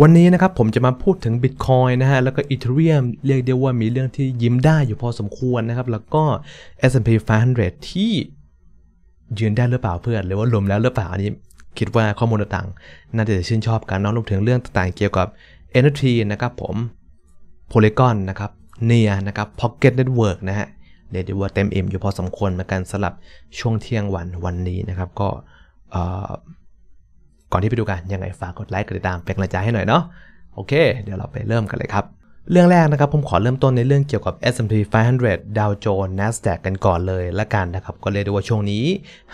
วันนี้นะครับผมจะมาพูดถึง Bitcoin นะฮะ แล้วก็ Ethereum เรียกได้ว่ามีเรื่องที่ยิ้มได้อยู่พอสมควรนะครับ แล้วก็ S&P 500 ที่ยืนได้หรือเปล่าเพื่อน หรือว่าลมแล้วหรือเปล่าอันนี้ คิดว่าข้อมูลต่างๆ น่าจะชื่นชอบกันเน้องรวมถึงเรื่องต่างๆเกี่ยวกับ NFT นะครับผม Polygon นะครับ NEAR นะครับ Pocket Network นะฮะเรียกได้ว่าเต็มอิ่มอยู่พอสมควรเหมือนกันสลับช่วงเที่ยงวันวันนี้นะครับก็ ก่อนที่ไปดูกันยังไงฝากกดไลค์กดติดตามเป็นกำลังใจให้หน่อยเนาะโอเค เดี๋ยวเราไปเริ่มกันเลยครับ เรื่องแรกนะครับผมขอเริ่มต้นในเรื่องเกี่ยวกับ S&P 500 Dow Jones Nasdaq กันก่อนเลยละกันนะครับ ก็เลยดูว่าช่วงนี้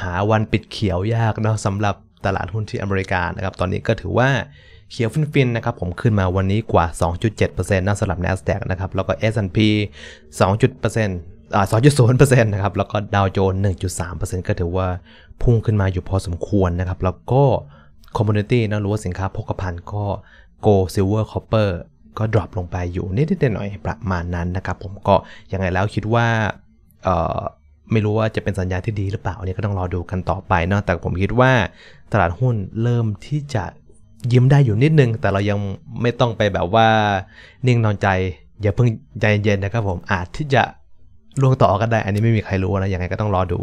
หาวันปิดเขียวยากเนาะสำหรับตลาดหุ้นที่อเมริกานะครับตอนนี้ก็ถือว่าเขียวฟินๆนะครับผมขึ้นมาวันนี้กว่า 2.7%นะสำหรับ NASDAQ นะครับแล้วก็ S&P 2%อ่า2.0%นะครับ แล้วก็ดาวโจนส์1.3%ก็ถือว่าพุ่งขึ้นมาอยู่พอสมควรนะครับ แล้วก็ commodity นะหรือว่าสินค้าโภคภัณฑ์ก็ gold silver copper ก็ drop ลงไปอยู่นิดๆหน่อยประมาณนั้นนะครับ ผมก็ยังไงแล้วคิดว่าไม่รู้ว่าจะเป็นสัญญาณที่ดีหรือเปล่าเนี่ยก็ต้องรอดูกันต่อไปเนาะแต่ผมคิดว่าตลาดหุ้นเริ่มที่จะยิ้มได้อยู่นิดนึง แต่เรายังไม่ต้องไปแบบว่านิ่งนอนใจ อย่าเพิ่งใจเย็นนะครับผมอาจที่จะล่วงต่อกันได้ อันนี้ไม่มีใครรู้นะยังไงก็ต้องรอดู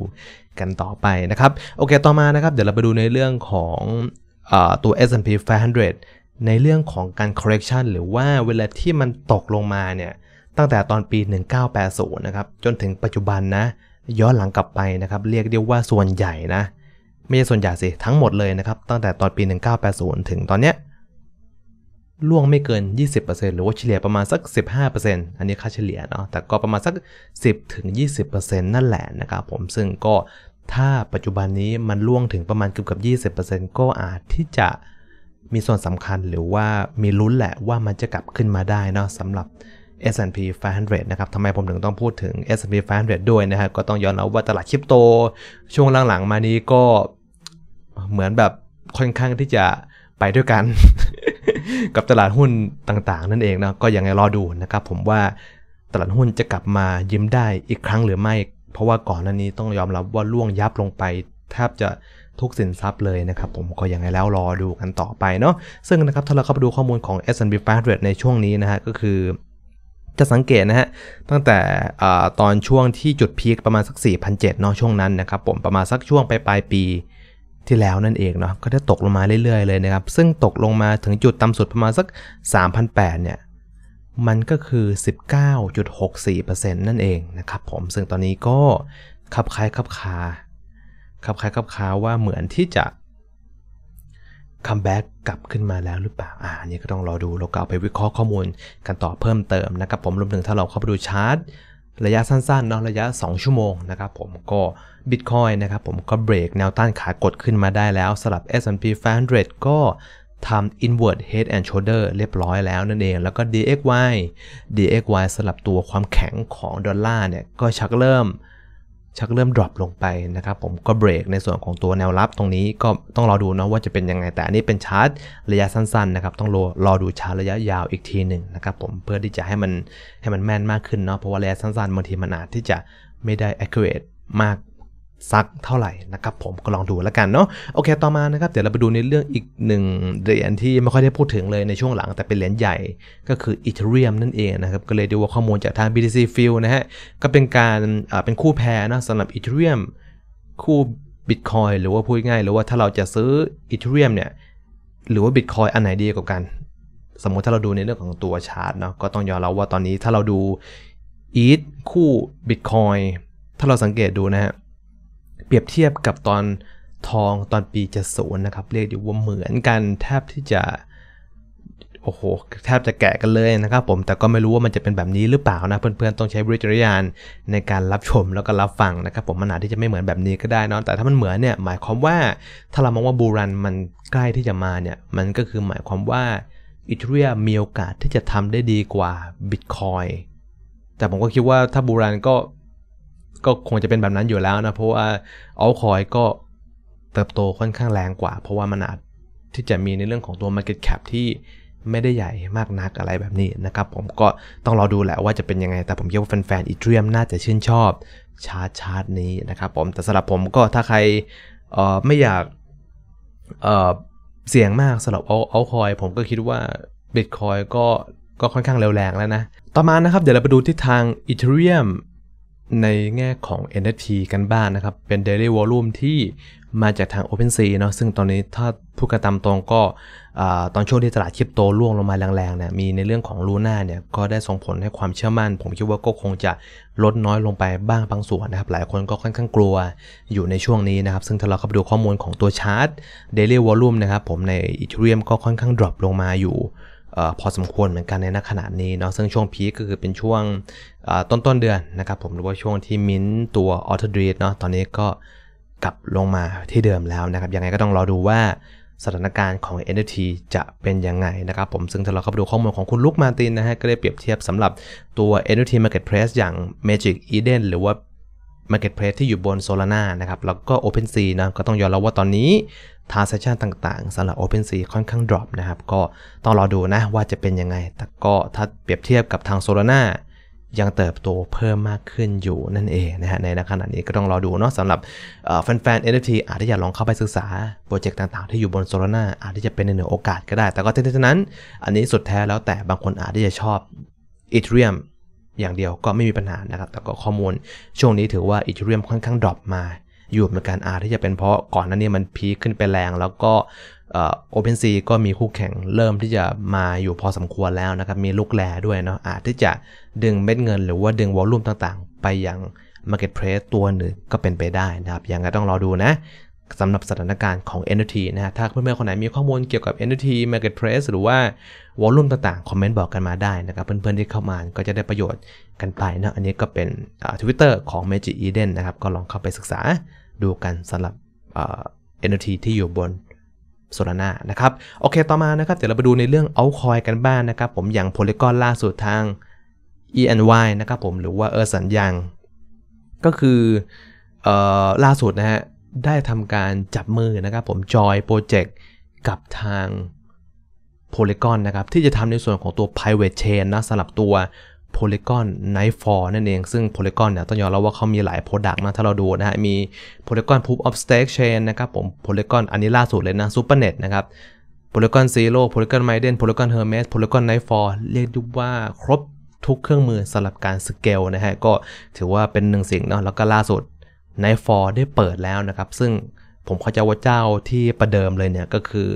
กันต่อไปนะครับ โอเคต่อมานะครับ เดี๋ยวเราไปดูในเรื่องของ ตัว S&P 500 ในเรื่องของการ correction หรือว่าเวลาที่มันตกลงมาเนี่ย ตั้งแต่ตอนปี 1980 นะครับ จนถึงปัจจุบันนะ ย้อนหลังกลับไปนะครับ เรียกได้ว่าส่วนใหญ่นะ ไม่ใช่ส่วนใหญ่สิ ทั้งหมดเลยนะครับ ตั้งแต่ตอนปี 1980 ถึงตอนเนี้ยล่วงไม่เกิน 20%หรือว่าเฉลี่ยประมาณสัก 15%อันนี้ค่าเฉลี่ยเนาะ แต่ก็ประมาณสัก 10-20%นั่นแหละนะครับผม ซึ่งก็ ถ้าปัจจุบันนี้มันล่วงถึงประมาณเกือบกับ 20%ก็อาจที่จะมีส่วนสำคัญหรือว่ามีลุ้นแหละว่ามันจะกลับขึ้นมาได้เนาะสำหรับ S&P 500 นะครับ ทำไมผมถึงต้องพูดถึง S&P 500 ด้วยนะครับ ก็ต้องย้อนเอาว่าตลาดคริปโต ช่วงหลังๆ มานี้ก็เหมือนแบบค่อนข้างที่จะไปด้วยกัน กับตลาดหุ้นต่างๆ นั่นเองนะ ก็ยังไงรอดูนะครับ ผมว่าตลาดหุ้นจะกลับมายิ้มได้อีกครั้งหรือไม่ เพราะว่าก่อนหน้านี้ต้องยอมรับว่าล่วงยับลงไป แทบจะทุกสินทรัพย์เลยนะครับ ผมก็ยังไงแล้วรอดูกันต่อไปเนาะซึ่งนะครับถ้าเราเข้าไปดูข้อมูลของ S&P 500ในช่วงนี้นะฮะก็คือจะสังเกตนะฮะ ตั้งแต่ตอนช่วงที่จุดพีคประมาณสัก4,700เนาะช่วงนั้นนะครับผมประมาณสักช่วงปลายปลายปีที่แล้วนั่นเองเนาะก็ได้ตกลงมาเรื่อยๆเลยนะครับ ซึ่งตกลงมาถึงจุดต่ำสุดประมาณสัก3,800เนี่ย มันก็คือ 19.64%นั่นเองนะครับผม ซึ่งตอนนี้ก็คลับคล้ายคลับคลาคลับคล้ายคลับคลาว่าเหมือนที่จะ comeback กลับขึ้นมาแล้วหรือเปล่า อ่านี่ก็ต้องรอดู เราก็เอาไปวิเคราะห์ข้อมูลกันต่อเพิ่มเติมนะครับผม รวมถึงถ้าเราเข้าไปดูชาร์ตระยะสั้นๆเนาะระยะ 2 ชั่วโมงนะครับผมก็บิตคอยน์นะครับผมก็เบรกแนวต้านขากดขึ้นมาได้แล้วสำหรับ S&P 500ก็ ทำ inverse head and shoulder เรียบร้อยแล้วนั่นเอง แล้วก็ DXY DXY สำหรับตัวความแข็งของดอลลาร์เนี่ย ก็ชักเริ่ม ชักเริ่ม drop ลงไปนะครับ ผมก็เบรกในส่วนของตัวแนวรับตรงนี้ก็ต้องรอดูนะว่าจะเป็นยังไง แต่อันนี้เป็นชาร์ตระยะสั้นๆนะครับ ต้องรอรอดูชาร์ตระยะยาวอีกทีหนึ่งนะครับผม เพื่อที่จะให้มันให้มันแม่นมากขึ้นเนาะ เพราะว่าระยะสั้นๆบางทีมันอาจที่จะไม่ได้ accurate มาก สักเท่าไหร่นะครับผมก็ลองดูแล้วกันเนาะโอเคต่อมานะครับเดี๋ยวเราไปดูในเรื่องอีกหนึ่งเหรียญที่ไม่ค่อยได้พูดถึงเลยในช่วงหลังแต่เป็นเหรียญใหญ่ก็คือ Ethereum นั่นเองนะครับก็เลยดูว่าข้อมูลจากทาง BTC Field นะฮะก็เป็นการเป็นคู่แพรนะสำหรับ Ethereum คู่ Bitcoin หรือว่าพูดง่ายหรือว่าถ้าเราจะซื้อ Ethereum เนี่ยหรือว่า Bitcoin อันไหนดีกว่ากัน สมมติถ้าเราดูในเรื่องของตัวชาร์ตเนาะก็ต้องยอมรับว่าตอนนี้ถ้าเราดู ETH คู่ Bitcoin ถ้าเราสังเกตดูนะฮะ เปรียบเทียบกับตอนทองตอนปีจะศูนย์นะครับ เรียกดีว่าเหมือนกันแทบที่จะโอ้โหแทบจะแกะกันเลยนะครับผมแต่ก็ไม่รู้ว่ามันจะเป็นแบบนี้หรือเปล่านะ เพื่อนๆต้องใช้บริจารยานในการรับชมแล้วก็รับฟังนะครับ ผมมันอาจที่จะไม่เหมือนแบบนี้ก็ได้นะแต่ถ้ามันเหมือนเนี่ยหมายความว่าถ้าเรามองว่าบูรันมันใกล้ที่จะมาเนี่ยมันก็คือหมายความว่าอีเทเรียมีโอกาสที่จะทำได้ดีกว่าบิตคอยแต่ผมก็คิดว่าถ้าบูรันก็ ก็คงจะเป็นแบบนั้นอยู่แล้วนะ เพราะว่าอัลคอยก็เติบโตค่อนข้างแรงกว่า เพราะว่ามันอาจที่จะมีในเรื่องของตัว Market Cap ที่ไม่ได้ใหญ่มากนักอะไรแบบนี้นะครับ ผมก็ต้องรอดูแหละว่าจะเป็นยังไง แต่ผมคิดว่าแฟนๆอีเทรียมน่าจะชื่นชอบชาร์ตชาร์ตนี้นะครับผมแต่สำหรับผมก็ถ้าใครไม่อยากเสี่ยงมากสำหรับเอาเอาคอยผมก็คิดว่า Bitcoin ก็ก็ค่อนข้างเร็วแรงแล้วนะ ต่อมานะครับ เดี๋ยวเราไปดูที่ทาง Ethereum ในแง่ของ NFT กันบ้างนนะครับ เป็น Daily Volume ที่มาจากทาง OpenSea เนาะซึ่งตอนนี้ถ้าพูดกันตามตรงก็ตอนช่วงที่ตลาดคริปโตร่วงลงมาแรงๆเนี่ยมีในเรื่องของลูน่าเนี่ยก็ได้ส่งผลให้ความเชื่อมั่น ผมคิดว่าก็คงจะลดน้อยลงไปบ้างบางส่วนนะครับ หลายคนก็ค่อนข้างกลัวอยู่ในช่วงนี้นะครับ ซึ่งถ้าเราเข้าไปดูข้อมูลของตัวชาร์ต Daily Volume นะครับผมใน Ethereum ก็ค่อนข้าง drop ลงมาอยู่ พอสมควรเหมือนกันในณขณะนี้เนาะซึ่งช่วง peak ก็คือเป็นช่วงต้นต้นเดือนนะครับผมหรือว่าช่วงที่มิ้นตัว Otherdeed เนาะตอนนี้ก็กลับลงมาที่เดิมแล้วนะครับยังไงก็ต้องรอดูว่าสถานการณ์ของ NFT จะเป็นยังไงนะครับผมซึ่งถ้าเราเข้าไปดูข้อมูลของคุณลุกมาตินนะฮะก็ได้เปรียบเทียบสำหรับตัว NFT Marketplace อย่าง Magic Eden หรือว่า Marketplace ที่อยู่บน Solana นะครับแล้วก็ OpenSea นะก็ต้องยอมรับว่าตอนนี้ transaction ต่างๆสำหรับ OpenSea ค่อนข้าง drop นะครับ ก็ต้องรอดูนะว่าจะเป็นยังไง แต่ก็ถ้าเปรียบเทียบกับทาง Solana ยังเติบโตเพิ่มมากขึ้นอยู่นั่นเองนะฮะในขณะนี้ก็ต้องรอดูเนาะสำหรับแฟนๆ NFT อาจจะอยากลองเข้าไปศึกษา โปรเจกต์ต่างๆ ที่อยู่บน Solana อาจจะเป็นในหนึ่งโอกาสก็ได้ แต่ก็ทั้งนั้น อันนี้สุดแท้แล้วแต่บางคนอาจจะชอบ Ethereum อย่างเดียวก็ไม่มีปัญหานะครับแต่ก็ข้อมูลช่วงนี้ถือว่า Ethereum ค่อนข้างดรอปมา อยู่เหมือนกันอาจที่จะเป็นเพราะก่อนหน้านี้มันพีคขึ้นไปแรง แล้วก็โอเพนซีก็มีคู่แข่งเริ่มที่จะมาอยู่พอสมควรแล้วนะครับ มีลูกแร่ด้วยเนาะอาจที่จะดึงเม็ดเงินหรือว่าดึงวอลลุ่มต่างๆ ไปยัง Marketplace ตัวหนึ่งก็เป็นไปได้นะครับยังไงต้องรอดูนะสำหรับสถานการณ์ของ NFT นะฮะถ้าเพื่อนๆคนไหนมีข้อมูลเกี่ยวกับ NFT Marketplace หรือว่าvolume ต่างๆ คอมเมนต์บอกกันมาได้นะครับ เพื่อนๆที่เข้ามาก็จะได้ประโยชน์กันไปนะ อันนี้ก็เป็นทวิตเตอร์ของ Magic Eden นะครับ ก็ลองเข้าไปศึกษา ดูกันสำหรับ NFT ที่อยู่บน Solana นะครับ โอเคต่อมานะครับ เดี๋ยวเราไปดูในเรื่องเอาคอยกันบ้างนนะครับ ผมอย่าง Polygon ล่าสุดทาง E&Y นะครับผมหรือว่า Ernst & Young ก็คืออล่าสุดนะฮะ ได้ทำการจับมือนะครับผม join projectกับทาง Polygon นะครับ ที่จะทำในส่วนของตัว private chain นะสำหรับตัว Polygon Nightfall นั่นเอง ซึ่ง Polygon เนี่ยต้องยอมรับว่าเขามีหลาย Product นะ ถ้าเราดูนะฮะ มี Polygon Proof of Stake Chain นะครับผม Polygon อันนี้ล่าสุดเลยนะ Supernet นะครับ Polygon Zero Polygon Maiden Polygon Hermes Polygon Nightfall เรียกได้ว่าครบทุกเครื่องมือสำหรับการสเกลนะฮะ ก็ถือว่าเป็นหนึ่งสิ่งเนาะ แล้วก็ล่าสุด Nightfall ได้เปิดแล้วนะครับ ซึ่งผมเข้าใจว่าเจ้าที่ประเดิมเลยเนี่ยก็คือ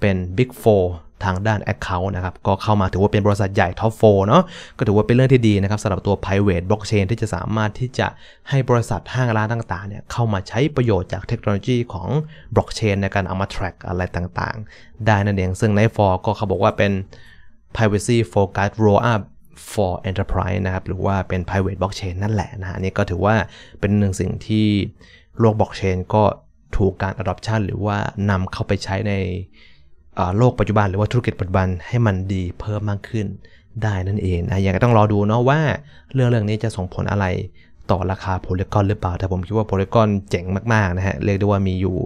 เป็น Big 4 ทางด้าน Account นะครับก็เข้ามาถือว่าเป็นบริษัทใหญ่ท็อปโฟเนาะก็ถือว่าเป็นเรื่องที่ดีนะครับสำหรับตัว private blockchain ที่จะสามารถที่จะให้บริษัทห้างร้านต่างๆเนี่ยเข้ามาใช้ประโยชน์จากเทคโนโลยีของ blockchain ในการเอามา track อะไรต่างๆ ได้นั่นเองซึ่งใน for ก็เขาบอกว่าเป็น privacy focus roll up for enterprise นะครับหรือว่าเป็น private blockchain นั่นแหละนะฮะนี่ก็ถือว่าเป็นหนึ่งสิ่งที่โลก blockchain ก็ถูกการ adoption หรือว่านำเข้าไปใช้ใน โลกปัจจุบันหรือว่าธุรกิจปัจจุบันให้มันดีเพิ่มมากขึ้นได้นั่นเองนะอย่างต้องรอดูเนาะว่าเรื่องเรื่องนี้จะส่งผลอะไรต่อราคา Polygon หรือเปล่า แต่ผมคิดว่า Polygon เจ๋งมาก ๆ นะฮะ เรียกได้ว่ามีอยู่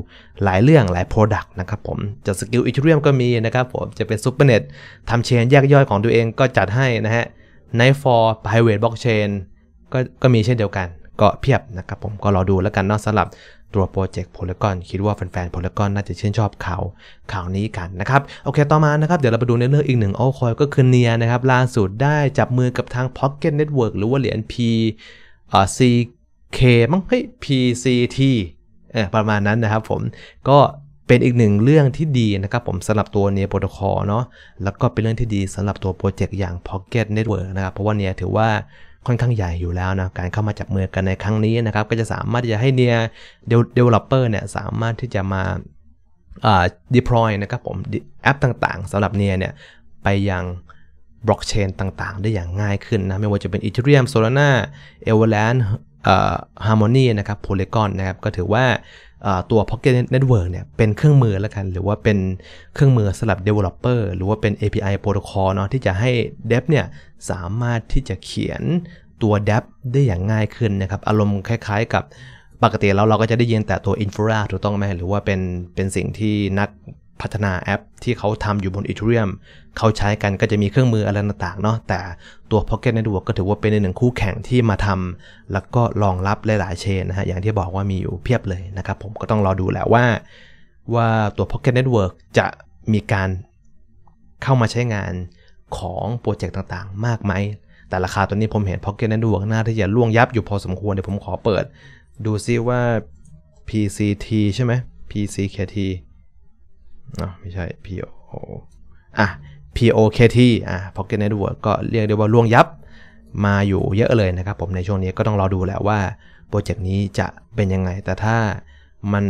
หลายเรื่องหลาย Product นะครับผม จะ scale Ethereum ก็มีนะครับผม จะเป็น Supernetทำเชนแยกย่อยของตัวเองก็จัดให้นะฮะใน for private blockchain ก็ก็มีเช่นเดียวกัน ก็เพียบนะครับผมก็รอดูแล้วกันนาะสำหรับตัวโปรเจกต์โพล y g o n คิดว่าแฟนๆโพล y g o n น่าจะชื่นชอบข่าวข่าวนี้กันนะครับ โอเคต่อมานะครับ เดี๋ยวเราไปดูในเรื่องอีกหนึ่งโอคอยก็คือเนียนะครับ ล่าสุดได้จับมือกับทาง Pocket Network หรือว่าเหรียญ P อ่า CK มั้งเฮ้ย PCT เออประมาณนั้นนะครับผมก็เป็นอีกหนึ่งเรื่องที่ดีนะครับผมสำหรับตัว NEAR Protocol เนาะแล้วก็เป็นเรื่องที่ดีสำหรับตัวโปรเจกต์อย่าง Pocket Network นะครับเพราะว่า NEAR ถือว่า ค่อนข้างใหญ่อยู่แล้วนะการเข้ามาจับมือกันในครั้งนี้นะครับ ก็จะสามารถที่จะให้ NEAR developer เนี่ยสามารถที่จะมาอ่า deploy นะครับผมแอปต่างๆสำหรับ NEAR เนี่ยไปยังบล็อกเชนต่างๆ ได้อย่างง่ายขึ้นนะ ไม่ว่าจะเป็น Ethereum Solana Avalanche อ่า Harmony นะครับ Polygon นะครับ ก็ถือว่า ตัว Pocket Network เนี่ยเป็นเครื่องมือแล้วกัน หรือว่าเป็นเครื่องมือสำหรับ Developer หรือว่าเป็น API Protocol เนาะที่จะให้ Dev เนี่ยสามารถที่จะเขียนตัว Dev ได้อย่างง่ายขึ้นนะครับ อารมณ์คล้ายๆกับปกติแล้วเราก็จะได้ยินแต่ตัว Infra ถูกต้องไหมหรือว่าเป็นเป็นสิ่งที่นัก พัฒนาแอปที่เขาทำอยู่บน Ethereum เขาใช้กันก็จะมีเครื่องมืออะไรต่างๆเนาะแต่ตัว Pocket Network ก็ถือว่าเป็นหนึ่งคู่แข่งที่มาทำแล้วก็รองรับหลายๆเชนนะฮะอย่างที่บอกว่ามีอยู่เพียบเลยนะครับ ผมก็ต้องรอดูแหละว่า ว่าตัว Pocket Network จะมีการเข้ามาใช้งานของโปรเจกต์ต่างๆ มากไหม แต่ราคาตัวนี้ผมเห็น Pocket Network น่าที่จะล่วงยับอยู่พอสมควรเดี๋ยวผมขอเปิด ดูซิว่า PCT ใช่ไหม PCKT นาะไม่ใช่ PO อะ POKT อะ Pocket Network ก็เรียกได้ว่าล่วงยับมาอยู่เยอะเลยนะครับผมในช่วงนี้ก็ต้องรอดูแหละว่าโปรเจกต์นี้จะเป็นยังไง แต่ถ้ามัน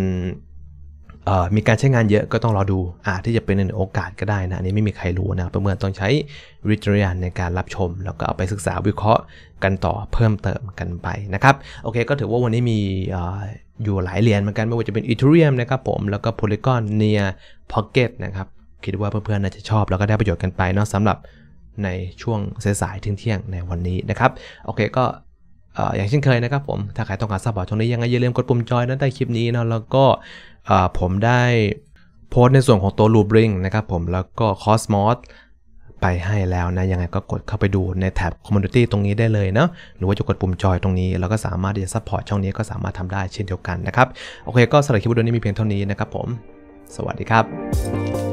มีการใช้งานเยอะก็ต้องรอดูอาจที่จะเป็นในโอกาสก็ได้นะ อันนี้ไม่มีใครรู้นะ ประเมินต้องใช้วิจารณญาณในการรับชม แล้วก็เอาไปศึกษาวิเคราะห์กันต่อเพิ่มเติมกันไปนะครับ โอเคก็ถือว่าวันนี้มีอยู่หลายเหรียญเหมือนกันไม่ว่าจะเป็น Ethereum นะครับผม แล้วก็ Polygon Near Pocket นะครับ คิดว่าเพื่อนๆน่าจะชอบ แล้วก็ได้ประโยชน์กันไปเนาะสำหรับในช่วงสายๆเที่ยงๆในวันนี้นะครับ โอเคก็ อย่างเช่นเคยนะครับผมถ้าใครต้องการ support ตรงนี้ยังไงอย่าลืมกดปุ่ม Join ด้านใต้คลิปนี้นะแล้วก็ผมได้โพสต์ในส่วนของตัว Loopring นะครับผมแล้วก็ Cosmos ไปให้แล้วนะยังไงก็กดเข้าไปดูในแท็บ Community ตรงนี้ได้เลยเนาะหรือว่าจะกดปุ่มจอยตรงนี้แล้วก็สามารถที่จะ support ช่องนี้ก็สามารถทำได้เช่นเดียวกันนะครับ โอเคก็สำหรับคลิปวิดีโอนี้มีเพียงเท่านี้นะครับผม สวัสดีครับ